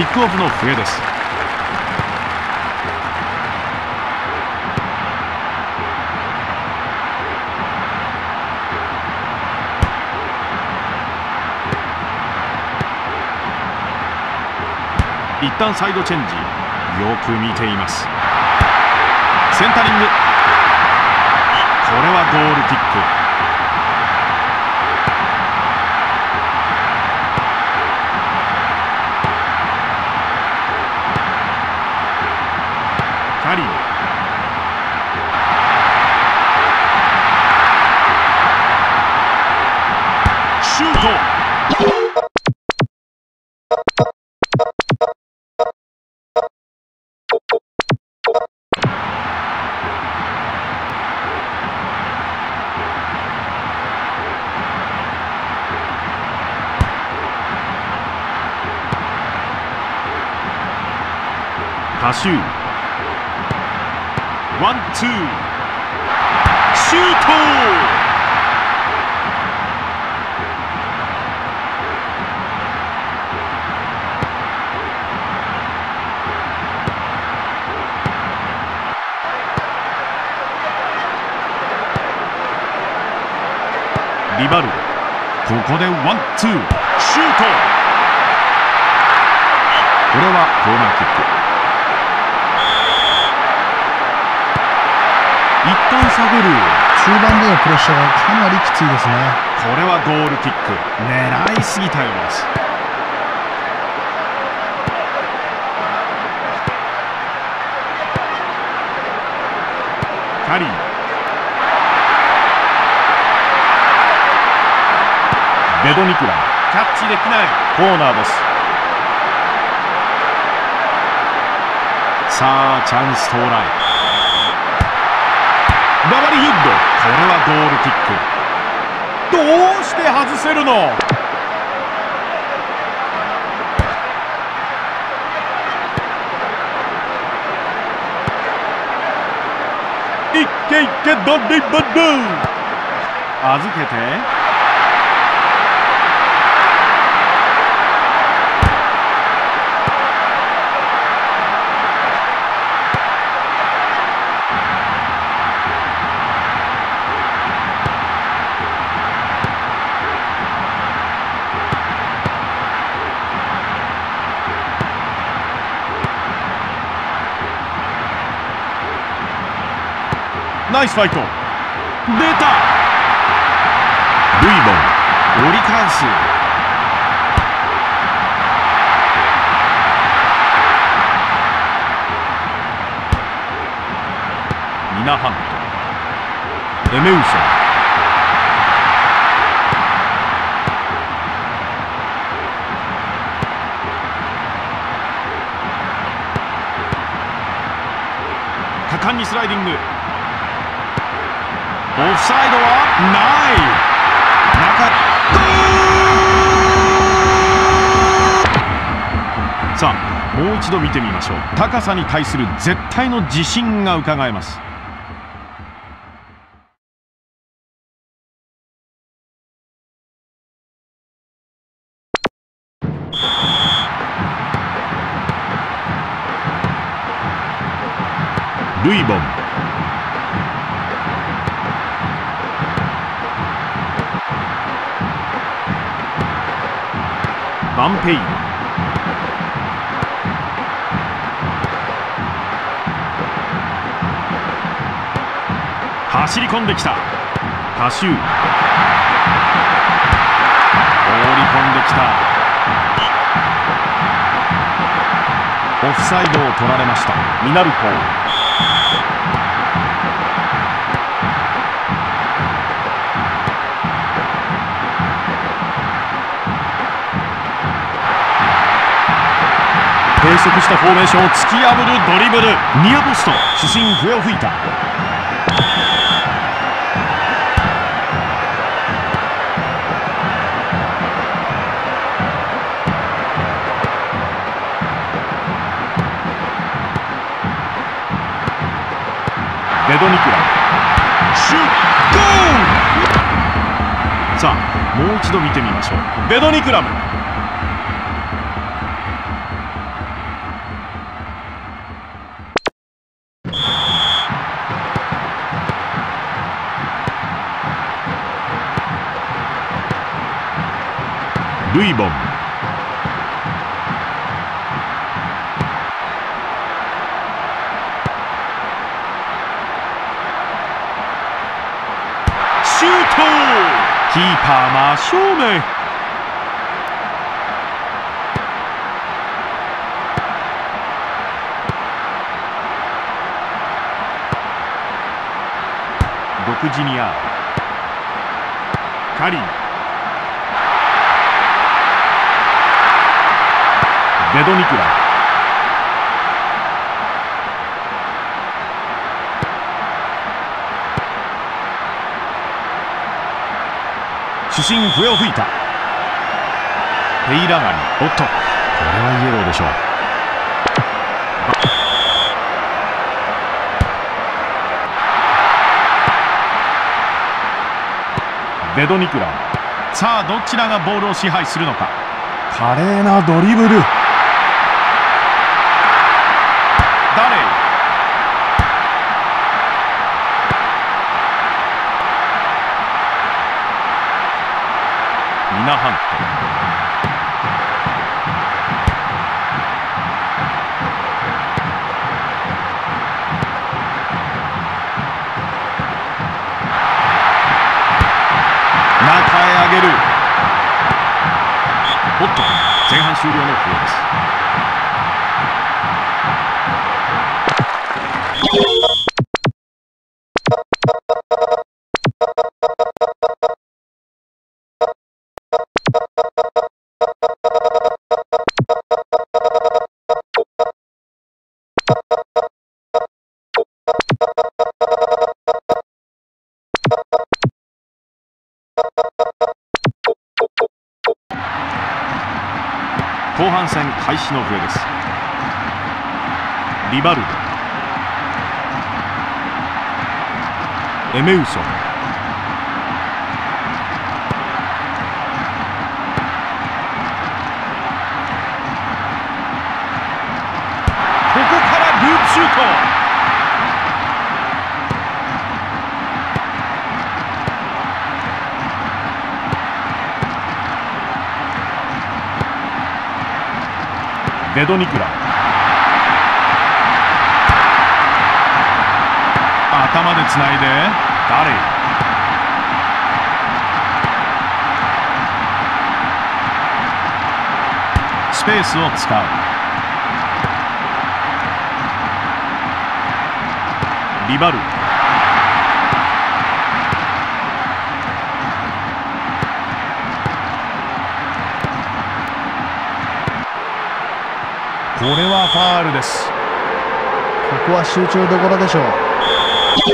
ックオフの笛です。一旦サイドチェンジ。よく見ています。センタリング。これはゴールキック。パシューワンツー。シュート。リバル。ここでワンツー。シュート。これはコーナーキック。旦下げる中盤でのプレッシャーがかなりきついですね。これはゴールキック。狙いすぎたようです。カリー。ベドニクラ。キャッチできない。コーナーです。さあチャンス到来ババリヒッドこれはゴールキック。どうして外せるの？いっけいっけドリブル。預けて。ナイスファイト。出た。ルイボン。折り返す。ミナハント。エメウソ。ン果敢にスライディングオフサイドはない。中さあもう一度見てみましょう。高さに対する絶対の自信がうかがえます。ルイボン。バンペイ走り込んできた。パシュー放り込んできた。オフサイドを取られました。ミナルコ閉塞したフォーメーションを突き破るドリブル。ニアポスト。主審笛を吹いた。ベドニクラ。シュー！さあもう一度見てみましょう。ベドニクラム。ルイボンシュートキーパー真正面。独自に合うカリン。ベドニクラ主審笛を吹いた。ペイラガニおっとこれはイエローでしょう。ベドニクラさあどちらがボールを支配するのか。華麗なドリブル。ミ半戦開始の笛です。リバルド。エメウソ。ンベドニクラ。頭でつないで。ダレイスペースを使う。リバル。これはファールです。ここは集中どころでしょう。キ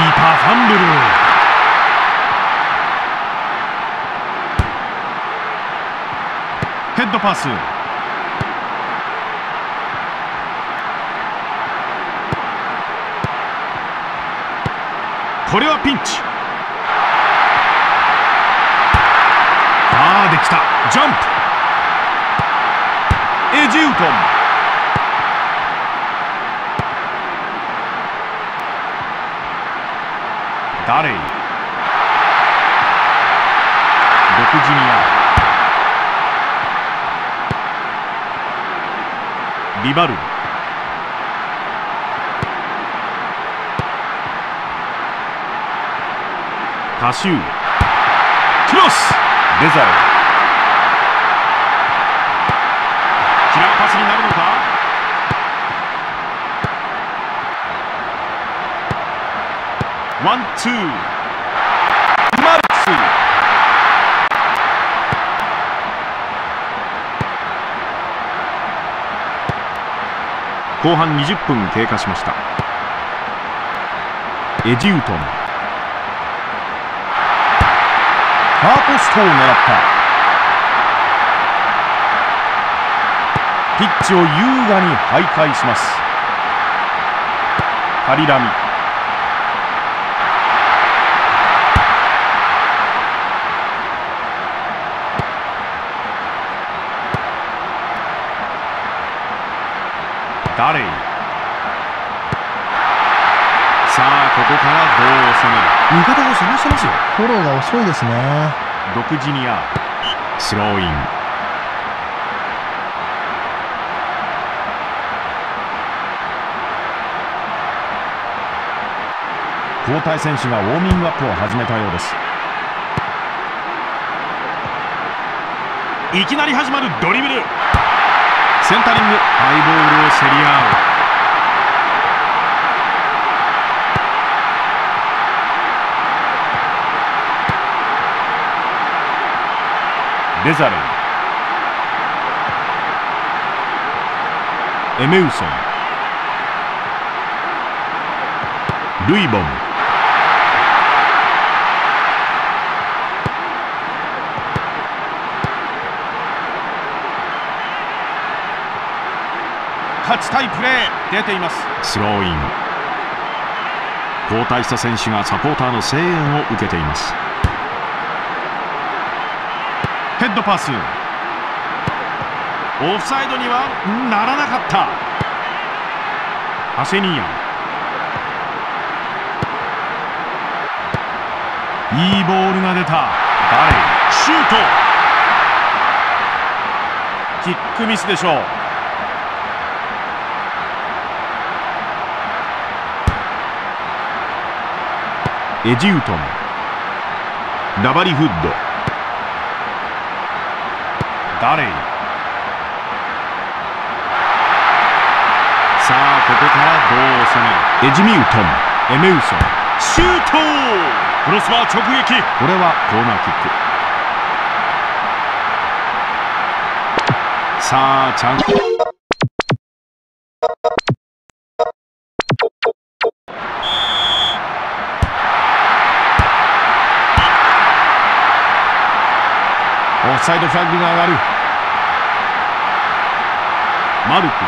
ーパーファンブル。ヘッドパスこれはピンチ。ああできた。ジャンプ。エジウトン。ダレイ。独自に合うリバル。ドカシュークロス。レザルキラーパスになるのか？ワンツー。マルクス。後半20分経過しました。エジウトン。ストを狙った。ピッチを優雅に徘徊します。ハリラミダレイさあここからどう攻める？味方を探しますよ。フォローが遅いですね。独自にアウスローイン交代選手がウォーミングアップを始めたようです。いきなり始まるドリブル。センタリングハイボールを競り合う。レザレエメウソンルイボン勝ちたいプレー出ています。スローイン交代した選手がサポーターの声援を受けていますヘッドパス。オフサイドにはならなかった。アセニア。いいボールが出た。バレー。シュート。キックミスでしょう。エジウトン。ラバリフッド。ダレイさあここからどう攻めるエジミウトンエメウソンシュートクロスバー直撃これはコーナーキックさあチャンスオフサイドフラッグが上がるマルクス。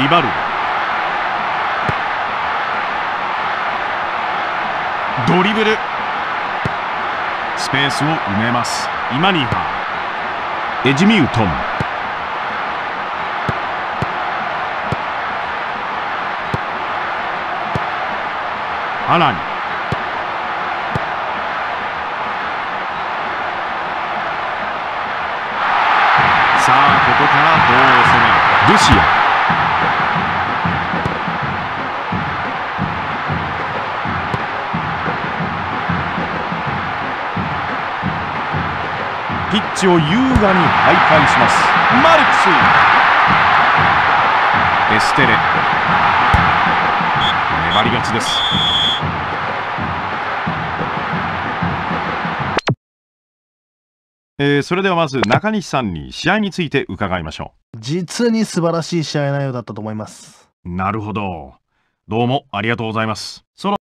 リバルド。ドリブル。スペースを埋めます。イマニーハ。エジミウトン。アラニ。ピッチを優雅に徘徊します。マルクス。エステレ。粘り勝ちです。えーそれではまず中西さんに試合について伺いましょ実に素晴らしい試合内容だったと思います。うなるほど。どうもありがとうございます。そろ